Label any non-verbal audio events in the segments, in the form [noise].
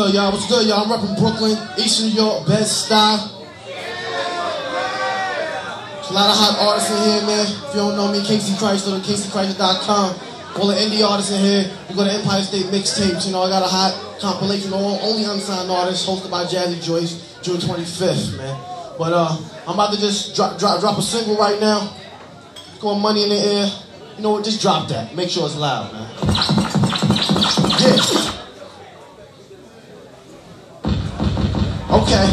good, y'all? What's good, y'all? I'm repping Brooklyn, East New York, Best Style. There's a lot of hot artists in here, man. If you don't know me, Kacey Chrysler, go to KaceyChrysler.com. All the indie artists in here, you go to Empire State Mixtapes. You know, I got a hot compilation all, only unsigned artists hosted by Jazzy Joyce, June 25th, man. But uh, I'm about to just drop, drop, drop a single right now. It's going Money in the Air. You know what? Just drop that. Make sure it's loud, man. Yeah. Okay.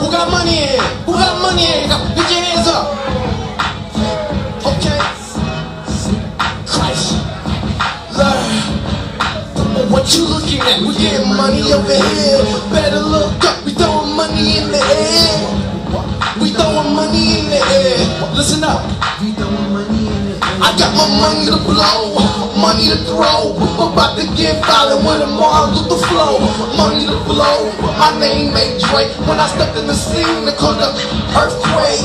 Who got money here? Who got money in here? Put your hands up. Okay. Christ. Learn. What you looking at? We getting money over here. Better look up. We throwing money in the air. We throwing money in the air. Listen up. We throwing money in the air. I got my money to blow, money to throw. About to get violent with a Martin Luther flow. Money to blow, my name made Drake. When I stepped in the scene, they called the earthquake.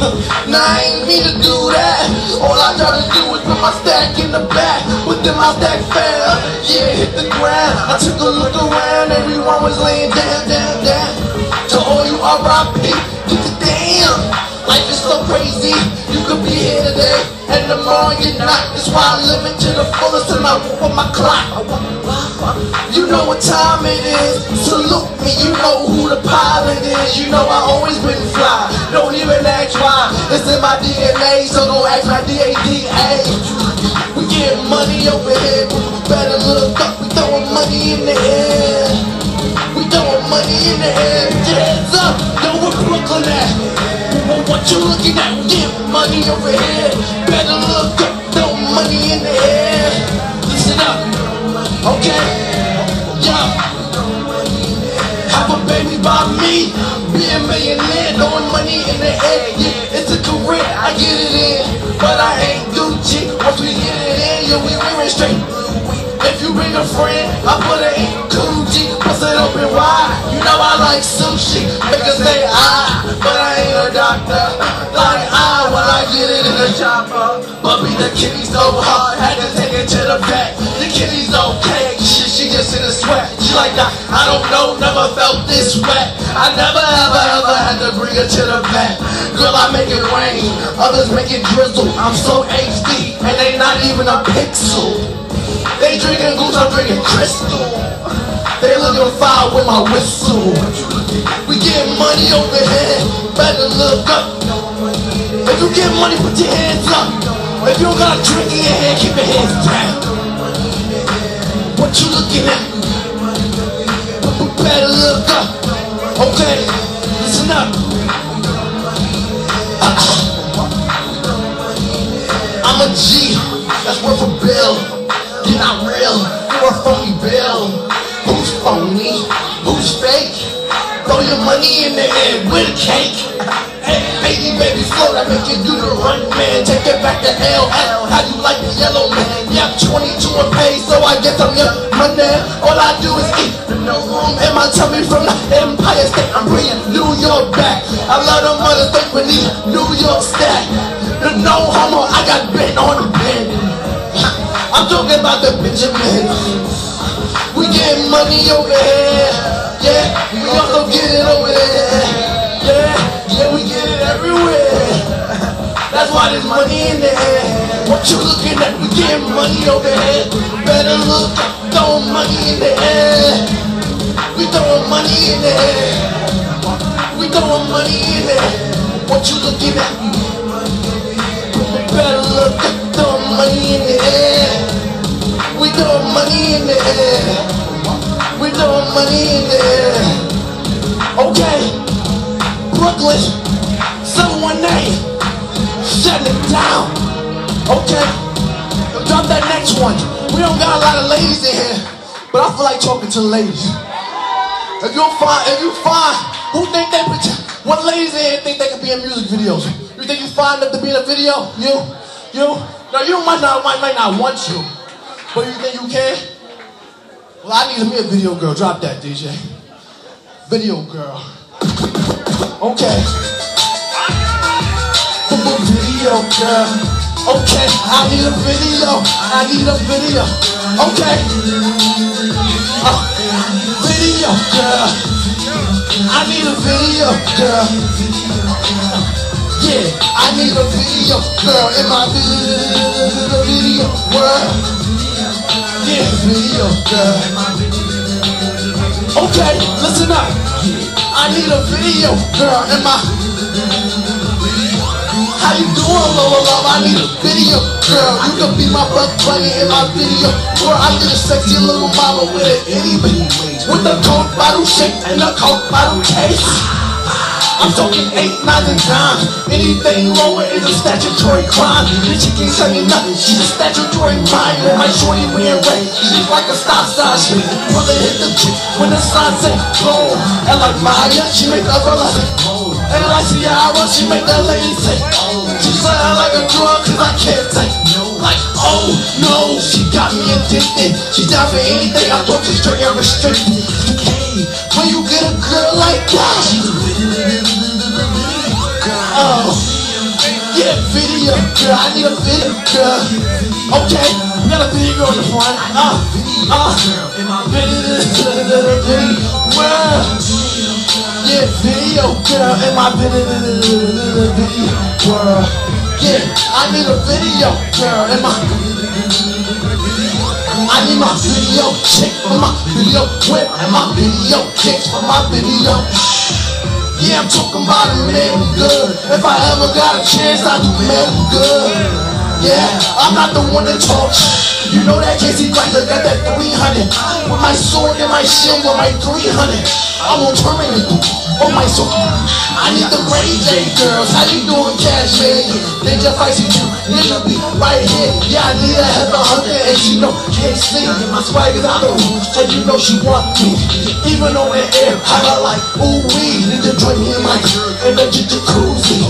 [laughs] now I ain't mean to do that. All I try to do is put my stack in the back. But then my stack fell, yeah, hit the ground. I took a look around, everyone was laying down, down, down. To all you RIP, get the damn. Life is so crazy, you could be here today, and tomorrow you're not. That's why I live it to the fullest and I walk on my clock. You know what time it is, salute me, you know who the pilot is. You know I always been fly, don't even ask why. It's in my DNA, so don't ask my DADA. We get money over here, but we better look up, we throwing money in the air. We throwing money in the air, hands up, know where Brooklyn at. What you looking at? We get money over here. Throw money in the air. Listen up, okay? Yeah. Have a baby by me. Be a millionaire, throwing money in the air. Yeah, it's a career, I get it in. But I ain't Gucci. Once we get it in, yeah, we wearing straight. If you bring a friend, I put it in I like sushi. Her say ah, but I ain't a doctor. Like ah, when I get it in the chopper. But be the kitty so hard, had to take it to the vet. The kitty's okay, shit, she just in a sweat. She like that. I don't know, never felt this wet. I never ever ever had to bring her to the vet. Girl, I make it rain, others make it drizzle. I'm so HD, and they not even a pixel. They drinking goose, I'm drinking crystal. They looking fire with my whistle. We get money over here, better look up. If you get money, put your hands up. If you don't got a drink in your hand, keep your hands down. What you looking at? Better look up. Okay, listen up. Uh-uh. I'm a G, Who's fake? Throw your money in the air with a cake. Baby, baby, flow that make you do the run, man. Take it back to LL. How you like the yellow man? Yeah, I'm 22 and paid, so I guess I'm your money. All I do is eat. The no room in my tummy from the Empire State. I'm bringing New York back. I love them mother think we need New York stack. No homo, I got bent on the pen. I'm talking about the Benjamins. Get money over here. Yeah, we also get it over there. Yeah, yeah, we get it everywhere. That's why there's money in the air. What you looking at? We get money over here. Better look up, throw money in the air. We throwing money in the air. We throwing money in the air. What you looking at? Better look up, throw money in the air. We throwing money in the air. Okay, Brooklyn, 718, shut it down. Okay, drop that next one. We don't got a lot of ladies in here, but I feel like talking to the ladies. If you find, if you find, who think they, what ladies in here think they could be in music videos? You think you find them to be in a video? You, you? No, you might not, might, might not want you, but you think you can? Well, I need me a video girl. Drop that, DJ. Video girl. Okay. Video girl. Okay, I need a video. I need a video. Okay. Video girl. I need a video, girl. Yeah, I need a video, girl, in my video world. Video, girl. Okay, listen up. I need a video, girl, in my. How you doing, love, love? I need a video, girl. You can be my butt bunny in my video. Girl, I need a sexy little mama with an itty bitty with a coke bottle shape and a coke bottle case. I'm talking eight, nine, and dimes. Anything wrong with it is a statutory crime. The chicken tell you nothing, she's a statutory crime. My shorty wearing red, she's like a stop sign. She brother hit the chick when the sign say boom. And like Maya, she make the umbrella say boom. And like Ciara, she make the lady say She sound like a drug cause I can't take no. Like oh no, she got me addicted. She down for anything, I thought girl. I need a video, girl. Okay, we got a video on the front. Uh, uh, video, video, well, yeah, video, girl. In my video, world. Yeah, I need a video, girl. In my I need my video chick for my video whip and my video kicks for my video. Yeah, I'm talking about a man good. If I ever got a chance, I do man good. Yeah, I'm not the one that talks. You know that Kacey Grinder got that 300. With my sword and my shield with my 300. I'm on terminate on my sword. I need the J girls. How you doing, Cash Man? Just like you. Nigga be right here. Yeah, I need a heaven hunter and she know can't me. My swag is out the roof, so you know she want me. Even on the air, I got like ooh wee. To join me in my in the jacuzzi.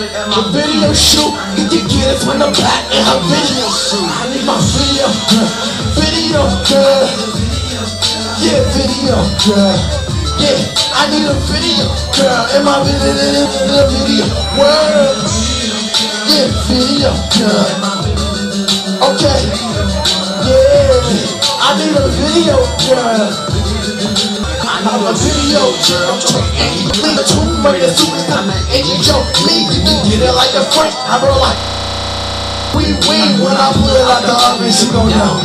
The video shoot, you can get it from the back in her video shoot. I need my video, girl. Video, girl. Yeah, video, girl. Yeah, I need a video, girl. In my video, video world. Yeah, video, girl. Okay. Yeah, I need a video, girl. I need a video, girl. And you leave a two murder superstar. And you joke me, you can get it like a friend. I roll like. We win when I pull it out the oven, she go down.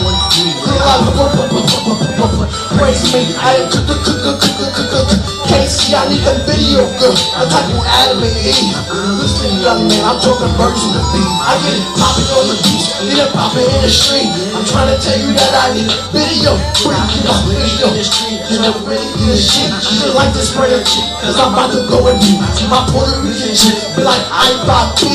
Praise me, I am cook, cook, cook, cook, cook. Kacey, I need a video, girl. A type of Adam and Eve. Listen, young man, I'm talking version of me. I get it popping on the beach, get it popping in the street. I'm trying to tell you that I need a video, free, you know, video. You know, really good shit. She just like to spray a chick, cause I'm about to go and do my Puerto Rican shit. Be like, I papi.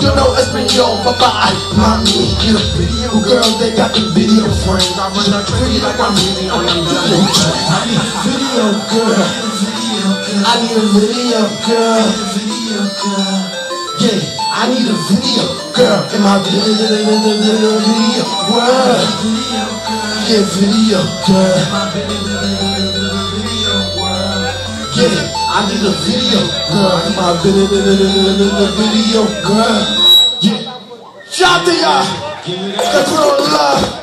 You know, it's been yo, bye bye. Mommy, get a video, girl. They got the video frames. I run the tree like I'm really on the video train. I need a video, girl. I need a video, girl. Yeah, I need a video, girl. In my video, video world. Yeah, video, girl. Yeah, I need a video, girl. In my video, video, girl. Yeah. Shout to y'all. Put on love.